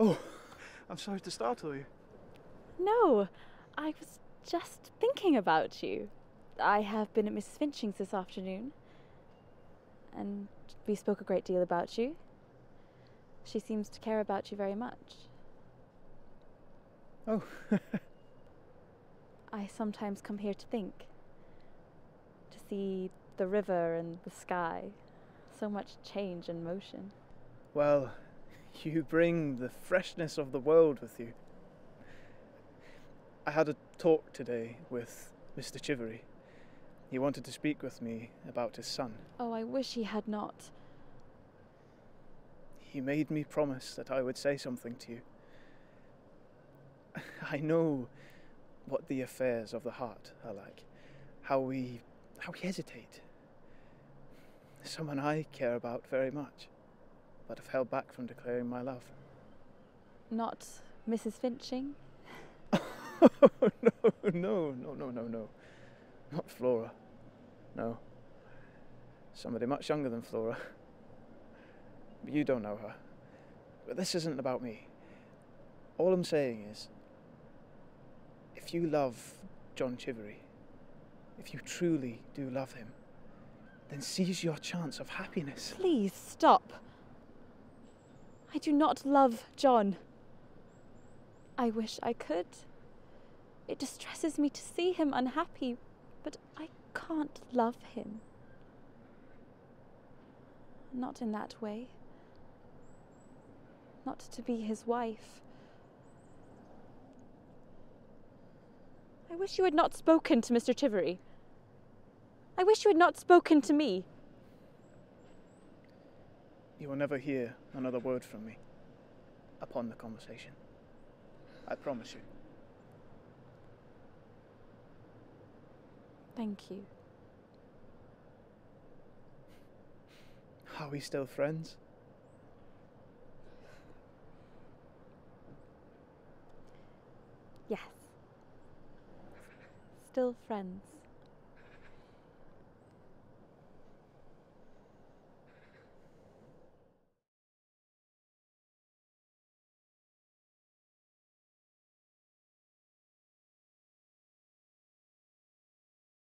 Oh, I'm sorry to startle you. No, I was just thinking about you. I have been at Mrs. Finching's this afternoon, and we spoke a great deal about you. She seems to care about you very much. Oh, I sometimes come here to think, to see the river and the sky. So much change and motion. well, you bring the freshness of the world with you. I had a talk today with Mr. Chivery. He wanted to speak with me about his son. Oh, I wish he had not. He made me promise that I would say something to you. I know what the affairs of the heart are like, how we how we hesitate. Someone I care about very much, but have held back from declaring my love. Not Mrs. Finching? no, no, no, no, no, no. Not Flora. No. Somebody much younger than Flora. But you don't know her. But this isn't about me. All I'm saying is if you love John Chivery, if you truly do love him, then seize your chance of happiness. Please stop. I do not love John. I wish I could. It distresses me to see him unhappy, but I can't love him. Not in that way. Not to be his wife. I wish you had not spoken to Mr. Chivery. I wish you had not spoken to me. You will never hear another word from me upon the conversation. I promise you. Thank you. Are we still friends? Yes. Still friends.